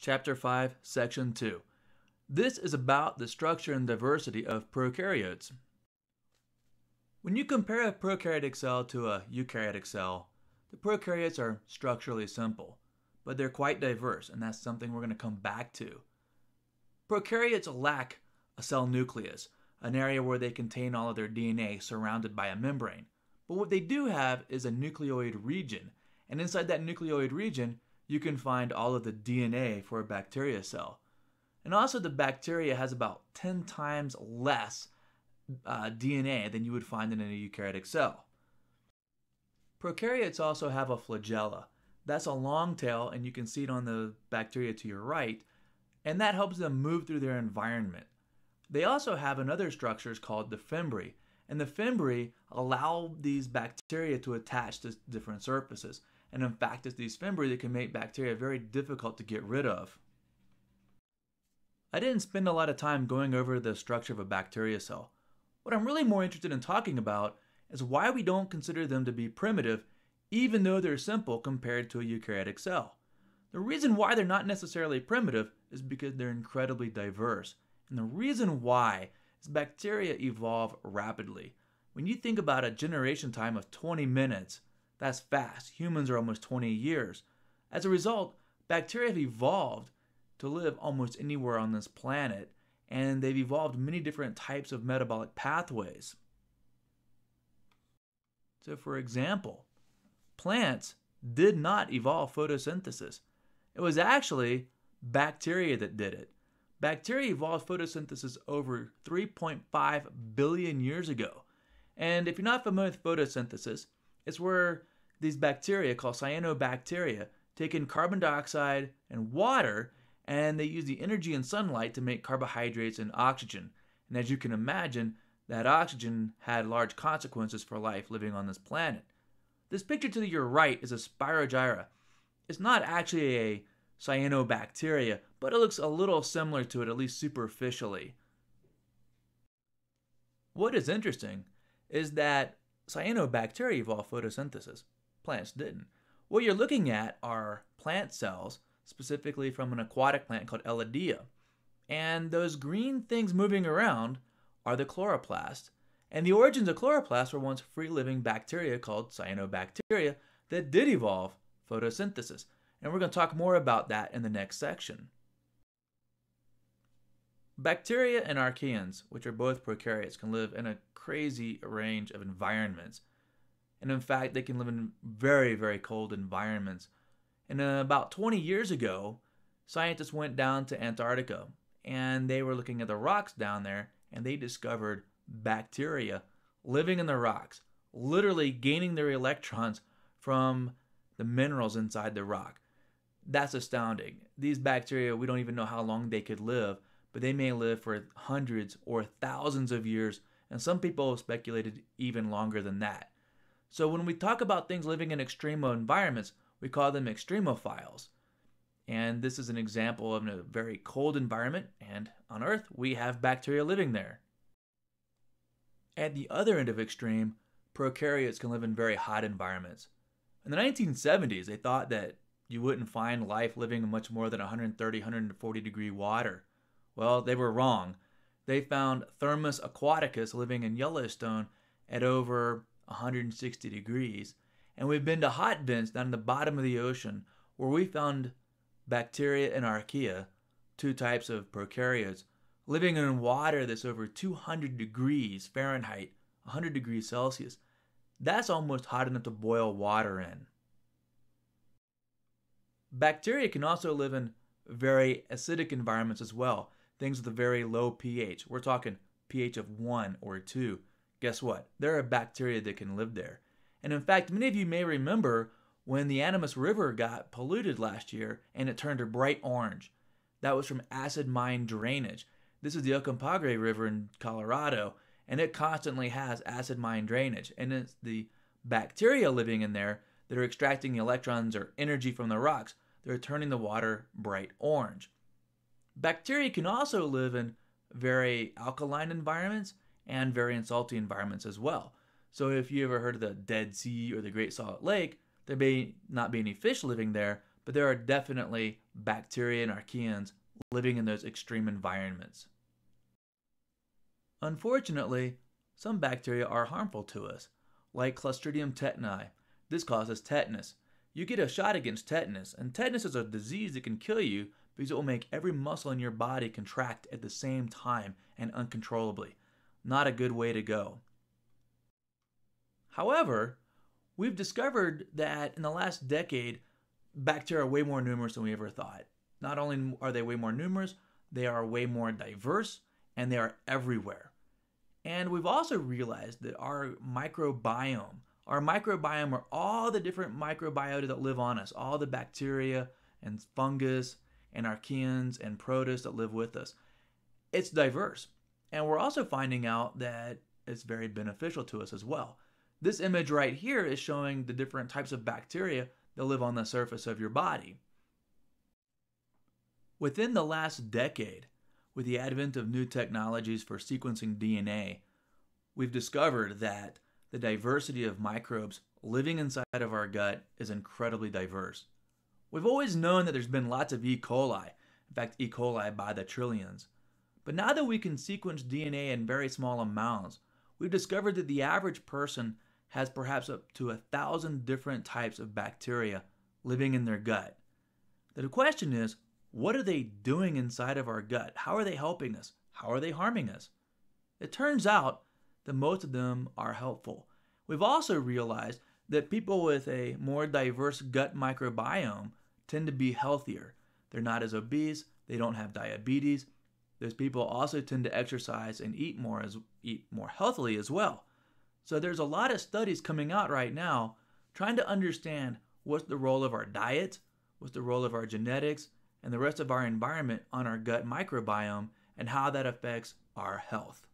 Chapter 5, Section 2. This is about the structure and diversity of prokaryotes. When you compare a prokaryotic cell to a eukaryotic cell, the prokaryotes are structurally simple, but they're quite diverse, and that's something we're going to come back to. Prokaryotes lack a cell nucleus, an area where they contain all of their DNA surrounded by a membrane. But what they do have is a nucleoid region, and inside that nucleoid region, you can find all of the DNA for a bacteria cell. And also, the bacteria has about 10 times less uh, DNA than you would find in a eukaryotic cell. Prokaryotes also have a flagella. That's a long tail, and you can see it on the bacteria to your right, and that helps them move through their environment. They also have another structures called the fimbriae, and the fimbriae allow these bacteria to attach to different surfaces. And in fact, it's these fimbriae that can make bacteria very difficult to get rid of. I didn't spend a lot of time going over the structure of a bacteria cell. What I'm really more interested in talking about is why we don't consider them to be primitive, even though they're simple compared to a eukaryotic cell. The reason why they're not necessarily primitive is because they're incredibly diverse. And the reason why is bacteria evolve rapidly. When you think about a generation time of 20 minutes, that's fast. Humans are almost 20 years. As a result, bacteria have evolved to live almost anywhere on this planet, and they've evolved many different types of metabolic pathways. So, for example, plants did not evolve photosynthesis. It was actually bacteria that did it. Bacteria evolved photosynthesis over 3.5 billion years ago. And if you're not familiar with photosynthesis, it's where these bacteria called cyanobacteria take in carbon dioxide and water and they use the energy and sunlight to make carbohydrates and oxygen. And as you can imagine, that oxygen had large consequences for life living on this planet. This picture to your right is a Spirogyra. It's not actually a cyanobacteria, but it looks a little similar to it, at least superficially. What is interesting is that cyanobacteria evolved photosynthesis. Plants didn't. What you're looking at are plant cells, specifically from an aquatic plant called Elodea. And those green things moving around are the chloroplasts. And the origins of chloroplasts were once free living bacteria called cyanobacteria that did evolve photosynthesis. And we're going to talk more about that in the next section. Bacteria and archaeans, which are both prokaryotes, can live in a crazy range of environments. And in fact, they can live in very, very cold environments. And uh, about 20 years ago, scientists went down to Antarctica and they were looking at the rocks down there and they discovered bacteria living in the rocks, literally gaining their electrons from the minerals inside the rock. That's astounding. These bacteria, we don't even know how long they could live, but they may live for hundreds or thousands of years, and some people have speculated even longer than that. So when we talk about things living in extreme environments, we call them extremophiles. And this is an example of a very cold environment, and on Earth, we have bacteria living there. At the other end of extreme, prokaryotes can live in very hot environments. In the 1970s, they thought that you wouldn't find life living in much more than 130, 140 degree water. Well, they were wrong. They found Thermus aquaticus living in Yellowstone at over 160 degrees. And we've been to hot vents down in the bottom of the ocean where we found bacteria and archaea, two types of prokaryotes, living in water that's over 200 degrees Fahrenheit, 100 degrees Celsius. That's almost hot enough to boil water in. Bacteria can also live in very acidic environments as well, things with a very low pH. We're talking pH of 1 or 2. Guess what? There are bacteria that can live there. And in fact, many of you may remember when the Animas River got polluted last year and it turned a bright orange. That was from acid mine drainage. This is the Uncompahgre River in Colorado, and it constantly has acid mine drainage. And it's the bacteria living in there that are extracting the electrons or energy from the rocks. They're turning the water bright orange. Bacteria can also live in very alkaline environments and very salty environments as well. So if you ever heard of the Dead Sea or the Great Salt Lake, there may not be any fish living there, but but there are definitely bacteria and archaeans living in those extreme environments. Unfortunately, some bacteria are harmful to us, like Clostridium tetani. This causes tetanus. You get a shot against tetanus, and tetanus is a disease that can kill you because it will make every muscle in your body contract at the same time and uncontrollably. Not a good way to go. However, we've discovered that in the last decade, bacteria are way more numerous than we ever thought. Not only are they way more numerous, they are way more diverse and they are everywhere. And we've also realized that our microbiome, our microbiome are all the different microbiota that live on us, all the bacteria and fungus and archaeans and protists that live with us. It's diverse. And we're also finding out that it's very beneficial to us as well. This image right here is showing the different types of bacteria that live on the surface of your body. Within the last decade, with the advent of new technologies for sequencing DNA, we've discovered that the diversity of microbes living inside of our gut is incredibly diverse. We've always known that there's been lots of E. coli, in fact, E. coli by the trillions. But now that we can sequence DNA in very small amounts, we've discovered that the average person has perhaps up to a thousand different types of bacteria living in their gut. The question is, what are they doing inside of our gut? How are they helping us? How are they harming us? It turns out that most of them are helpful. We've also realized that people with a more diverse gut microbiome tend to be healthier. They're not as obese, they don't have diabetes. Those people also tend to exercise and eat more as eat more healthily as well. So there's a lot of studies coming out right now trying to understand what's the role of our diet, what's the role of our genetics, and the rest of our environment on our gut microbiome and how that affects our health.